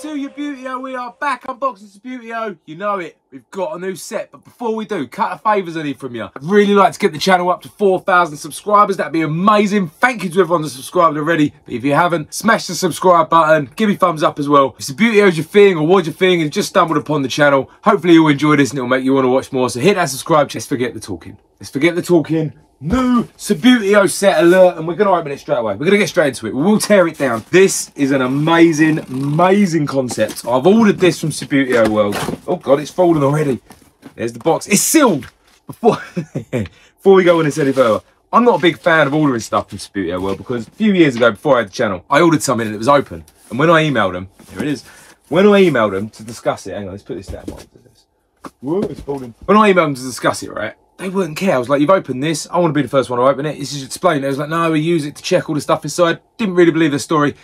to Subbuteo. Oh, we are back unboxing Subbuteo. Oh. You know it. We've got a new set. But before we do, cut of favours I from you. I'd really like to get the channel up to 4,000 subscribers. That'd be amazing. Thank you to everyone that's subscribed already. But if you haven't, smash the subscribe button. Give me thumbs up as well. If Subbuteo's your thing or was your thing and just stumbled upon the channel, hopefully you'll enjoy this and it'll make you want to watch more. So hit that subscribe. Let's forget the talking. Let's forget the talking new Subbuteo set alert and we're to open it straight away. We're to get straight into it. We will tear it down. This is an amazing, amazing concept. I've ordered this from Subbuteo World. Oh God, it's fallen already. There's the box. It's sealed. Before, before we go on this any further, I'm not a big fan of ordering stuff from Subbuteo World because a few years ago, before I had the channel, I ordered something and it was open. And when I emailed them, here it is. When I emailed them to discuss it, hang on, let's put this down. Whoa, it's falling. When I emailed them to discuss it, right, they wouldn't care. I was like, you've opened this. I want to be the first one to open it. It's just explained. It was like, no, we use it to check all the stuff inside. Didn't really believe the story.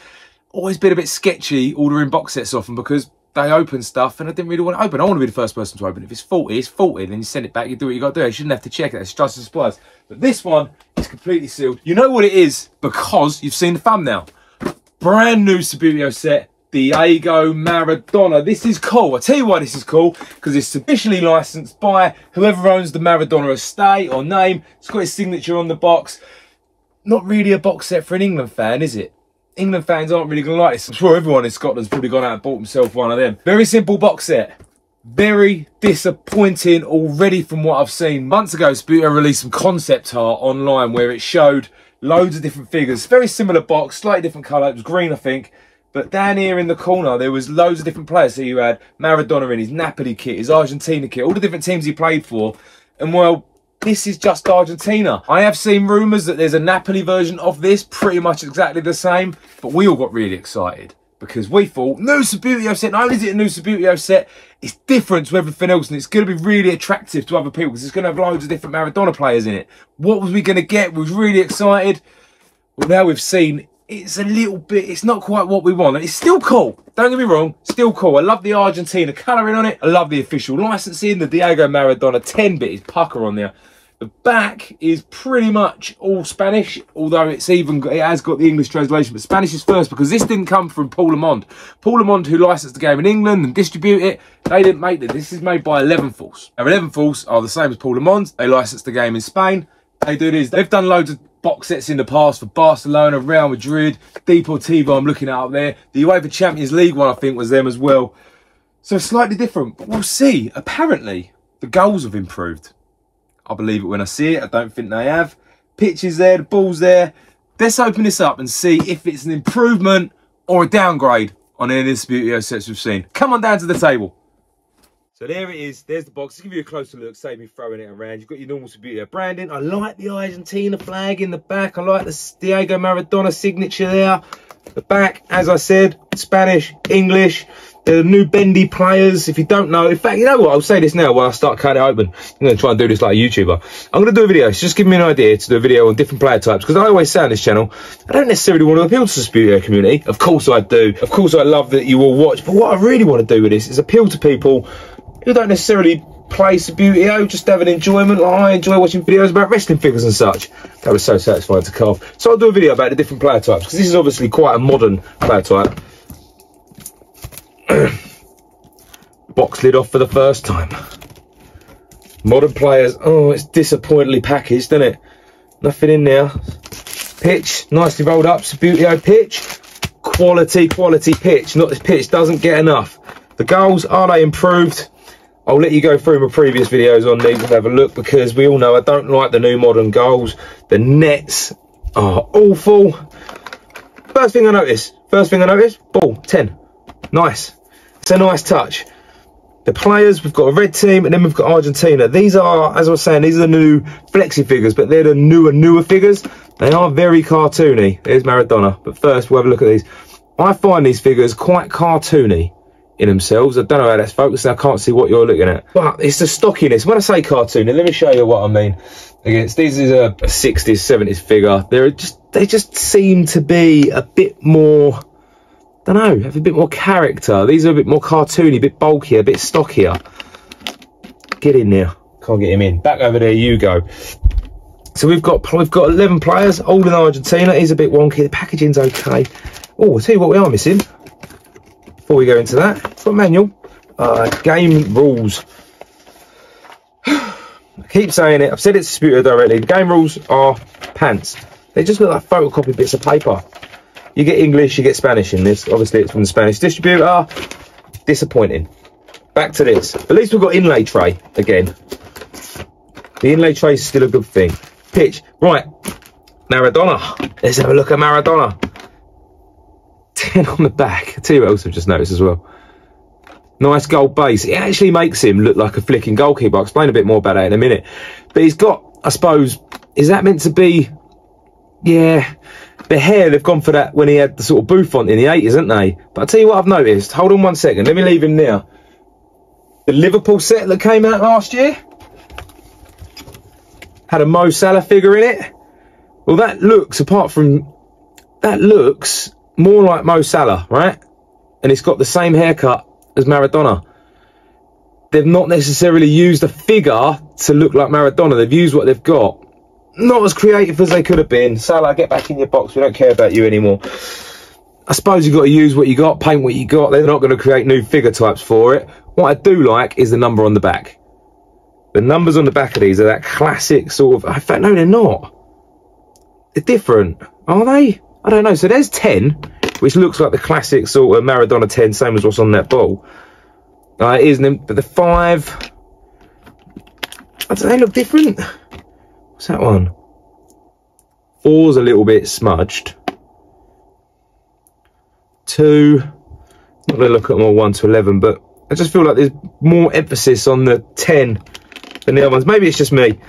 Always been a bit sketchy ordering box sets often because they open stuff and I didn't really want to open. I want to be the first person to open it. If it's faulty, it's faulty. Then you send it back. You do what you got to do. You shouldn't have to check it. It's just a supplies. But this one is completely sealed. You know what it is because you've seen the thumbnail. Brand new Subbuteo set Diego Maradona. This is cool. I tell you why this is cool, because it's officially licensed by whoever owns the Maradona estate or name. It's got his signature on the box. Not really a box set for an England fan, is it? England fans aren't really going to like this. I'm sure everyone in Scotland's probably gone out and bought himself one of them. Very simple box set. Very disappointing already from what I've seen. Months ago, Subbuteo released some concept art online where it showed loads of different figures. Very similar box, slightly different colour. It was green, I think. But down here in the corner, there was loads of different players. So you had Maradona in his Napoli kit, his Argentina kit, all the different teams he played for. And well, this is just Argentina. I have seen rumours that there's a Napoli version of this, pretty much exactly the same. But we all got really excited because we thought, new Subbuteo set, not only is it a new Subbuteo set, it's different to everything else and it's going to be really attractive to other people because it's going to have loads of different Maradona players in it. What was we going to get? We was really excited. Well, now we've seen it's a little bit, it's not quite what we want. It's still cool. Don't get me wrong, still cool. I love the Argentina colouring on it. I love the official licensing, the Diego Maradona 10-bit is pucker on there. The back is pretty much all Spanish, although it's even it has got the English translation, but Spanish is first because this didn't come from Paul Lamond. Paul Lamond, who licensed the game in England and distribute it, they didn't make this. This is made by Eleven Force. Now, Eleven Force are the same as Paul Lamond. They licensed the game in Spain. They do this. They've done loads of box sets in the past for Barcelona, Real Madrid, Deportivo I'm looking up there. The UEFA Champions League one I think was them as well. So slightly different, but we'll see. Apparently, the goals have improved. I'll believe it when I see it. I don't think they have. Pitch is there, the ball's there. Let's open this up and see if it's an improvement or a downgrade on any of the Subbuteo sets we've seen. Come on down to the table. So there it is. There's the box. Let's give you a closer look. Save me throwing it around. You've got your normal Subbuteo branding. I like the Argentina flag in the back. I like the Diego Maradona signature there. The back, as I said, Spanish, English. The new bendy players. If you don't know, in fact, you know what? I'll say this now while I start cutting it open. I'm going to try and do this like a YouTuber. I'm going to do a video. Just give me an idea to do a video on different player types. Because I always say on this channel, I don't necessarily want to appeal to the Subbuteo community. Of course I do. Of course I love that you all watch. But what I really want to do with this is appeal to people who don't necessarily play Subbuteo, just have an enjoyment. Like I enjoy watching videos about wrestling figures and such. That was so satisfying to carve. So I'll do a video about the different player types, because this is obviously quite a modern player type. Box lid off for the first time. Modern players, oh, it's disappointingly packaged, isn't it? Nothing in there. Pitch, nicely rolled up, Subbuteo pitch. Quality, quality pitch. Not this pitch doesn't get enough. The goals, are they improved? I'll let you go through my previous videos on these and have a look because we all know I don't like the new modern goals. The nets are awful. First thing I notice, first thing I notice, ball, 10. Nice. It's a nice touch. The players, we've got a red team and then we've got Argentina. These are, as I was saying, these are the new flexi figures, but they're the newer, newer figures. They are very cartoony. There's Maradona. But first, we'll have a look at these. I find these figures quite cartoony in themselves. I don't know how that's focused. I can't see what you're looking at. But it's the stockiness. When I say cartoon, let me show you what I mean. Against these is a, a 60s, 70s figure. They're just they just seem to be a bit more. I don't know, have a bit more character. These are a bit more cartoony, a bit bulkier, a bit stockier. Get in there. Can't get him in. Back over there, you go. So we've got we've got 11 players, all in Argentina. He's a bit wonky. The packaging's okay. Oh, I'll tell you what we are missing before we go into that, got manual. Uh, game rules. I keep saying it. I've said it to Disputer directly. The game rules are pants. They just look like photocopied bits of paper. You get English, you get Spanish in this. Obviously, it's from the Spanish distributor. Disappointing. Back to this. At least we've got inlay tray again. The inlay tray is still a good thing. Pitch. Right. Maradona. Let's have a look at Maradona. 10 on the back. I tell you what else I've just noticed as well. Nice gold base. It actually makes him look like a flicking goalkeeper. I'll explain a bit more about that in a minute. But he's got, I suppose, is that meant to be, yeah, the hair, they've gone for that when he had the sort of bouffant in the 80s, haven't they? But I'll tell you what I've noticed. Hold on one second. Let me leave him now. The Liverpool set that came out last year had a Mo Salah figure in it. Well, that looks, apart from, that looks more like Mo Salah, right? And it's got the same haircut as Maradona. They've not necessarily used a figure to look like Maradona. They've used what they've got. Not as creative as they could have been. Salah, get back in your box. We don't care about you anymore. I suppose you've got to use what you got, paint what you got. They're not going to create new figure types for it. What I do like is the number on the back. The numbers on the back of these are that classic sort of... In fact, no, they're not. They're different. Are they? I don't know. So there's 10 which looks like the classic sort of Maradona 10, same as what's on that ball. Uh, it isn't, but the five, I don't they look different. What's that one? Four's a little bit smudged. Two, not going to look at all 1 to 11, but I just feel like there's more emphasis on the 10 than the other ones. Maybe it's just me.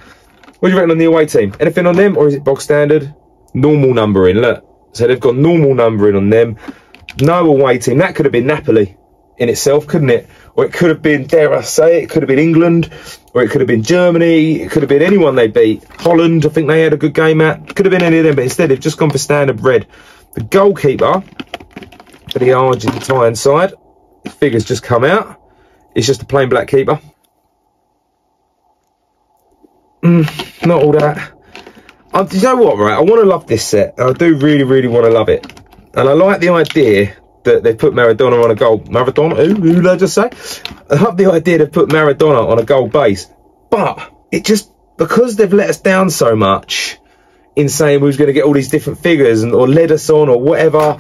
What do you reckon on the away team? Anything on them, or is it bog standard? Normal numbering, look. So they've got normal numbering on them. No away team. That could have been Napoli in itself, couldn't it? Or it could have been, dare I say, it could have been England, or it could have been Germany, it could have been anyone they beat. Holland, I think they had a good game at. Could have been any of them, but instead they've just gone for standard red. The goalkeeper for the Argentine side, the figures just come out. It's just a plain black keeper. Mm, not all that. Uh, I, you know what, right? I want to love this set. I do really, really want to love it. And I like the idea that they put Maradona on a gold. Maradona? Who, who did I just say? I love the idea to put Maradona on a gold base. But it just, because they've let us down so much in saying we was going to get all these different figures and or led us on or whatever,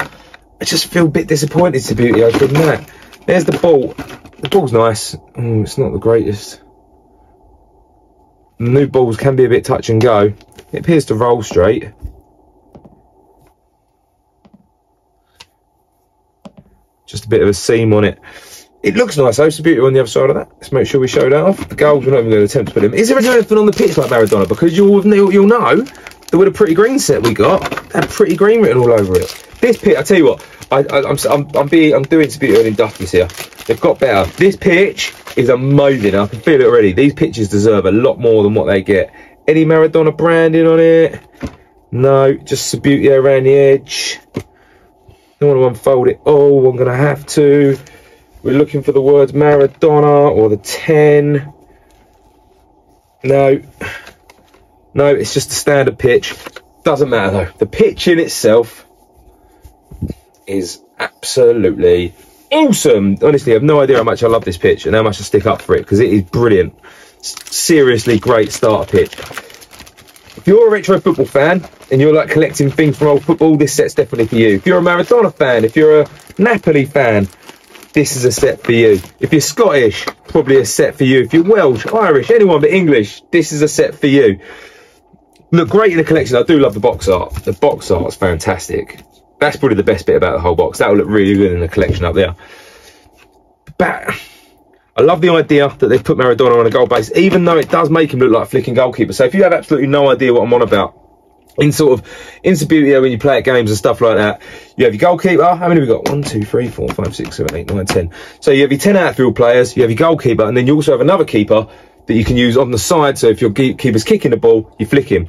I just feel a bit disappointed to be open that. There's the ball. The ball's nice. Oh, it's not the greatest. New balls can be a bit touch and go. It appears to roll straight. Just a bit of a seam on it. It looks nice though, it's a beauty on the other side of that. Let's make sure we show that off. The goals, we're not even going to attempt to put them. Is there anything on the pitch like Maradona? Because you'll, you'll know that with a pretty green set we got, had pretty green written all over it. This pitch, I tell you what, I, am I'm, I'm, being, I'm doing to be industrious here. They've got better. This pitch is amazing. I can feel it already. These pitches deserve a lot more than what they get. Any Maradona branding on it? No, just Subbuteo around the edge. Don't want to unfold it Oh, I'm going to have to. We're looking for the words Maradona or the 10. No. No, it's just a standard pitch. Doesn't matter though. The pitch in itself is absolutely awesome. Honestly, I have no idea how much I love this pitch and how much I stick up for it because it is brilliant seriously great starter pitch. If you're a retro football fan and you're like collecting things from old football, this set's definitely for you. If you're a Maradona fan, if you're a Napoli fan, this is a set for you. If you're Scottish, probably a set for you. If you're Welsh, Irish, anyone but English, this is a set for you. Look great in the collection. I do love the box art. The box art's fantastic. That's probably the best bit about the whole box. That will look really good in the collection up there. But I love the idea that they've put Maradona on a goal base, even though it does make him look like a flicking goalkeeper. So if you have absolutely no idea what I'm on about, in sort of in Subbuteo when you play at games and stuff like that, you have your goalkeeper. How many have we got? One, two, three, four, five, six, seven, eight, nine, ten. So you have your ten outfield players, you have your goalkeeper, and then you also have another keeper that you can use on the side. So if your keeper's kicking the ball, you flick him.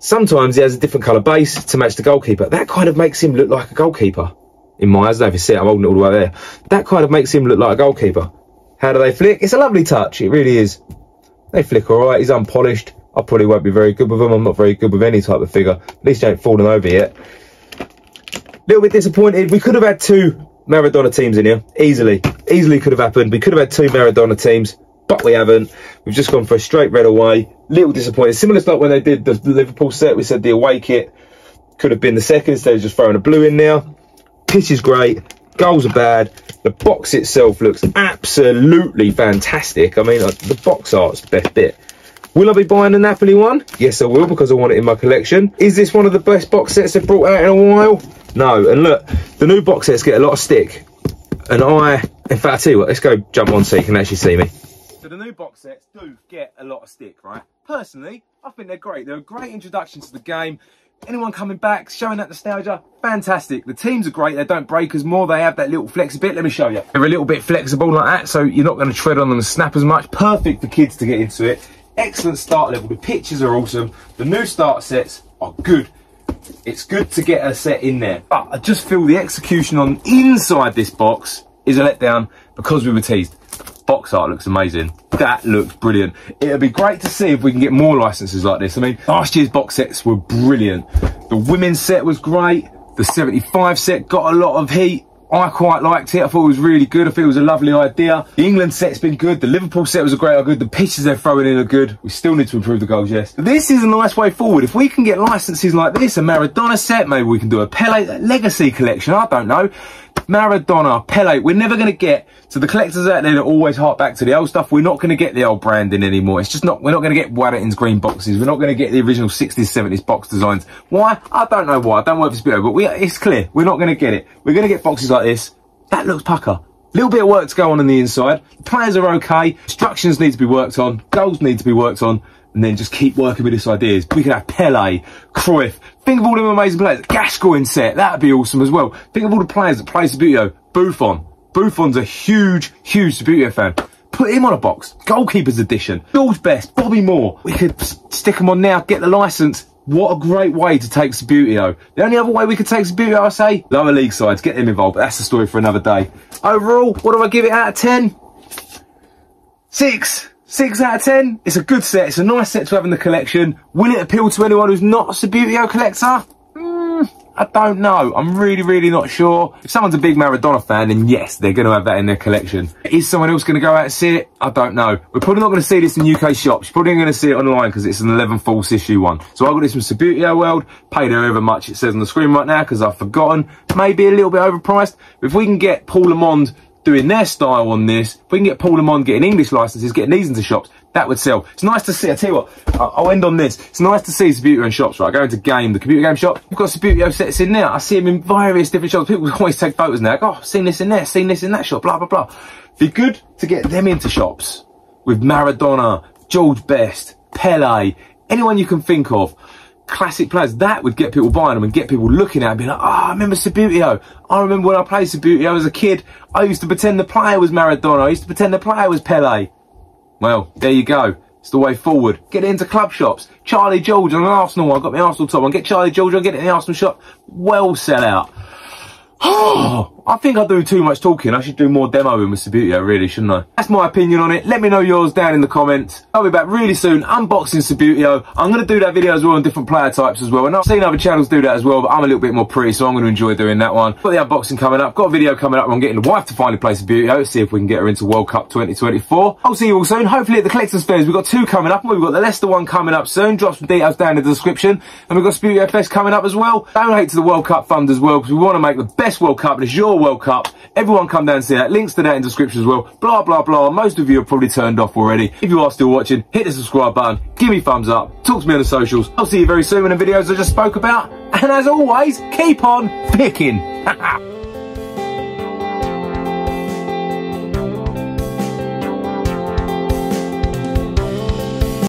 Sometimes he has a different colour base to match the goalkeeper. That kind of makes him look like a goalkeeper. In my eyes, I don't know if you see it, I'm holding it all the way there. That kind of makes him look like a goalkeeper. How do they flick? It's a lovely touch. It really is. They flick all right. He's unpolished. I probably won't be very good with them. I'm not very good with any type of figure. At least he ain't fallen over yet. A little bit disappointed. We could have had two Maradona teams in here. Easily. Easily could have happened. We could have had two Maradona teams, but we haven't. We've just gone for a straight red away. Little disappointed. Similar to like when they did the Liverpool set, we said the away kit could have been the second instead of just throwing a blue in there. Pitch is great. Goals are bad. The box itself looks absolutely fantastic. I mean, uh, the box art's best bit. Will I be buying the Napoli one? Yes, I will because I want it in my collection. Is this one of the best box sets they've brought out in a while? No. And look, the new box sets get a lot of stick. And I, in fact, I tell you what, let's go jump on so you can actually see me. So the new box sets do get a lot of stick, right? Personally, I think they're great. They're a great introduction to the game. Anyone coming back, showing that nostalgia, fantastic. The teams are great. They don't break as more. They have that little flexibility. Let me show you. They're a little bit flexible like that, so you're not going to tread on them and snap as much. Perfect for kids to get into it. Excellent start level. The pitches are awesome. The new start sets are good. It's good to get a set in there. But I just feel the execution on inside this box is a letdown because we were teased box art looks amazing. That looks brilliant. It'll be great to see if we can get more licenses like this. I mean, last year's box sets were brilliant. The women's set was great. The 75 set got a lot of heat. I quite liked it. I thought it was really good. I thought it was a lovely idea. The England set's been good. The Liverpool set was a great idea. The pitches they're throwing in are good. We still need to improve the goals, yes. This is a nice way forward. If we can get licenses like this, a Maradona set, maybe we can do a Pele legacy collection. I don't know. Maradona, Pele. We're never going to get to the collectors out there that always hark back to the old stuff. We're not going to get the old branding anymore. It's just not, we're not going to get Waddington's green boxes. We're not going to get the original 60s, 70s box designs. Why? I don't know why. I don't work for Hasbro, but we, it's clear. We're not going to get it. We're going to get boxes like this. That looks pucker. Little bit of work to go on on the inside. The players are okay. Instructions need to be worked on. Goals need to be worked on and then just keep working with this ideas. We could have Pele, Cruyff. Think of all them amazing players. Gascoigne set, that'd be awesome as well. Think of all the players that play Subbuteo. Buffon. Buffon's a huge, huge Subbuteo fan. Put him on a box. Goalkeepers edition. George Best, Bobby Moore. We could stick them on now, get the license. What a great way to take Subbuteo. The only other way we could take Subbuteo, I say, lower league sides, get them involved. But that's the story for another day. Overall, what do I give it out of 10? Six. Six out of ten. It's a good set. It's a nice set to have in the collection. Will it appeal to anyone who's not a Subbuteo collector? Mm, I don't know. I'm really, really not sure. If someone's a big Maradona fan, then yes, they're going to have that in their collection. Is someone else going to go out and see it? I don't know. We're probably not going to see this in UK shops. You're probably going to see it online because it's an Eleven Force issue one. So I got this from Subbuteo World. Paid however much it says on the screen right now because I've forgotten. Maybe a little bit overpriced. If we can get Paul Lamond doing their style on this, if we can get Paul Lamond getting English licenses, getting these into shops, that would sell. It's nice to see, I tell you what, I'll end on this. It's nice to see Subbuteo in shops, right? I go into Game, the computer game shop, we've got Subbuteo sets in there. I see them in various different shops. People always take photos now. oh, seen this in there, seen this in that shop, blah, blah, blah. Be good to get them into shops with Maradona, George Best, Pele, anyone you can think of classic players, that would get people buying them and get people looking at and being like, oh, I remember Subbuteo. I remember when I played Subbuteo as a kid, I used to pretend the player was Maradona. I used to pretend the player was Pele. Well, there you go. It's the way forward. Get into club shops. Charlie George on an Arsenal one. Got my Arsenal top on. Get Charlie George on. Get it in the Arsenal shop. Well sell out. Oh, I think I do too much talking. I should do more demoing with Subbuteo, really, shouldn't I? That's my opinion on it. Let me know yours down in the comments. I'll be back really soon, unboxing Subbuteo. I'm going to do that video as well on different player types as well. And I've seen other channels do that as well, but I'm a little bit more pretty, so I'm going to enjoy doing that one. Got the unboxing coming up. Got a video coming up. I'm getting the wife to finally play Subbuteo. See if we can get her into World Cup 2024. I'll see you all soon. Hopefully at the collector's fairs. We've got two coming up. We've got the Leicester one coming up soon. Drop some details down in the description. And we've got Subbuteo Fest coming up as well. Donate to the World Cup Fund as well, because we want to make the best World Cup. And it's your World Cup. Everyone come down and see that. Links to that in description as well. Blah, blah, blah. Most of you have probably turned off already. If you are still watching, hit the subscribe button. Give me thumbs up. Talk to me on the socials. I'll see you very soon in the videos I just spoke about. And as always, keep on picking.